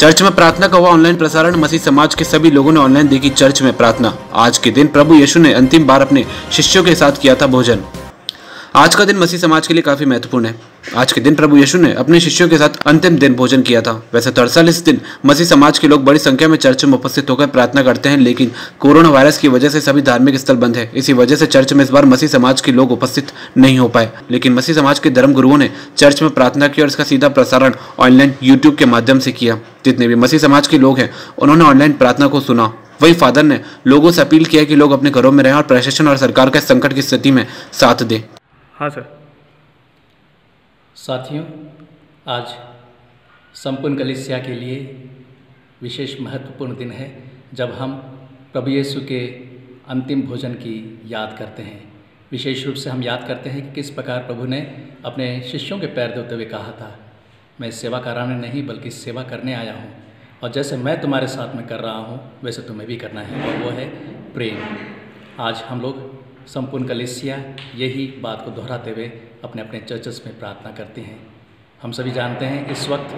Church में प्रार्थना का हुआ ऑनलाइन प्रसारण। मसीह समाज के सभी लोगों ने ऑनलाइन देखी चर्च में प्रार्थना। आज के दिन प्रभु यीशु ने अंतिम बार अपने शिष्यों के साथ किया था भोजन। आज का दिन मसीह समाज के लिए काफ़ी महत्वपूर्ण है। आज के दिन प्रभु यीशु ने अपने शिष्यों के साथ अंतिम दिन भोजन किया था। वैसे तो इस दिन मसीह समाज के लोग बड़ी संख्या में चर्च में उपस्थित होकर प्रार्थना करते हैं, लेकिन कोरोना वायरस की वजह से सभी धार्मिक स्थल बंद है। इसी वजह से चर्च में इस बार मसीह समाज के लोग उपस्थित नहीं हो पाए। लेकिन मसीह समाज के धर्म गुरुओं ने चर्च में प्रार्थना की और इसका सीधा प्रसारण ऑनलाइन यूट्यूब के माध्यम से किया। जितने भी मसीह समाज के लोग हैं, उन्होंने ऑनलाइन प्रार्थना को सुना। वही फादर ने लोगों से अपील किया कि लोग अपने घरों में रहें और प्रशासन और सरकार के संकट की स्थिति में साथ दें। हाँ सर। साथियों, आज संपूर्ण कलिसिया के लिए विशेष महत्वपूर्ण दिन है, जब हम प्रभु यीशु के अंतिम भोजन की याद करते हैं। विशेष रूप से हम याद करते हैं कि किस प्रकार प्रभु ने अपने शिष्यों के पैर धोते हुए कहा था, मैं सेवा कराने नहीं, बल्कि सेवा करने आया हूँ। और जैसे मैं तुम्हारे साथ में कर रहा हूँ, वैसे तुम्हें भी करना है। और वो है प्रेम। आज हम लोग संपूर्ण कलिसिया यही बात को दोहराते हुए अपने अपने चर्चेस में प्रार्थना करते हैं। हम सभी जानते हैं इस वक्त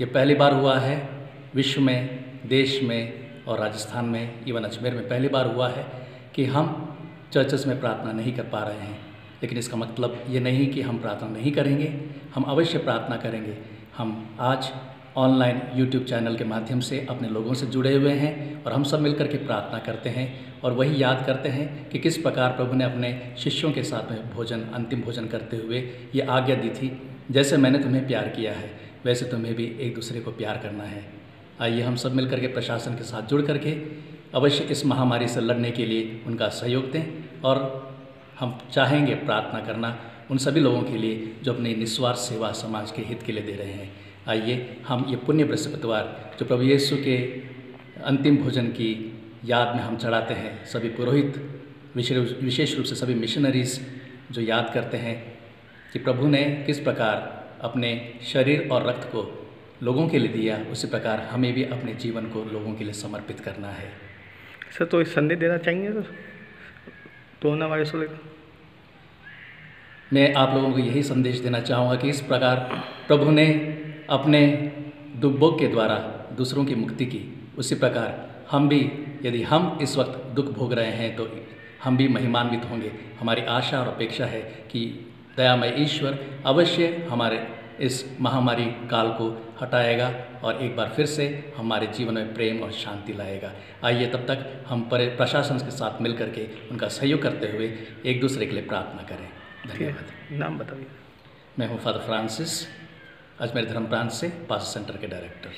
ये पहली बार हुआ है, विश्व में, देश में और राजस्थान में, इवन अजमेर में पहली बार हुआ है कि हम चर्चेस में प्रार्थना नहीं कर पा रहे हैं। लेकिन इसका मतलब ये नहीं कि हम प्रार्थना नहीं करेंगे, हम अवश्य प्रार्थना करेंगे। हम आज ऑनलाइन यूट्यूब चैनल के माध्यम से अपने लोगों से जुड़े हुए हैं और हम सब मिलकर के प्रार्थना करते हैं और वही याद करते हैं कि किस प्रकार प्रभु ने अपने शिष्यों के साथ में भोजन, अंतिम भोजन करते हुए ये आज्ञा दी थी। जैसे मैंने तुम्हें प्यार किया है, वैसे तुम्हें भी एक दूसरे को प्यार करना है। आइए हम सब मिलकर के प्रशासन के साथ जुड़ करके अवश्य इस महामारी से लड़ने के लिए उनका सहयोग दें और हम चाहेंगे प्रार्थना करना उन सभी लोगों के लिए जो अपनी निस्वार्थ सेवा समाज के हित के लिए दे रहे हैं। आइए हम ये पुण्य बृहस्पतिवार जो प्रभु यीशु के अंतिम भोजन की याद में हम चढ़ाते हैं सभी पुरोहित विशेष रूप से सभी मिशनरीज जो याद करते हैं कि प्रभु ने किस प्रकार अपने शरीर और रक्त को लोगों के लिए दिया उसी प्रकार हमें भी अपने जीवन को लोगों के लिए समर्पित करना है। सर तो एक संदेश देना चाहेंगे सर? लेकर मैं आप लोगों को यही संदेश देना चाहूँगा कि इस प्रकार प्रभु ने अपने दुखभोग के द्वारा दूसरों की मुक्ति की। उसी प्रकार हम भी यदि हम इस वक्त दुख भोग रहे हैं तो हम भी महिमान्वित होंगे। हमारी आशा और अपेक्षा है कि दयामय ईश्वर अवश्य हमारे इस महामारी काल को हटाएगा और एक बार फिर से हमारे जीवन में प्रेम और शांति लाएगा। आइए तब तक हम पर प्रशासन के साथ मिल करके उनका सहयोग करते हुए एक दूसरे के लिए प्रार्थना करें। धन्यवाद। नाम बताइए। मैं हूँ फादर फ्रांसिस। अजमेर धर्म प्रांत से पास सेंटर के डायरेक्टर.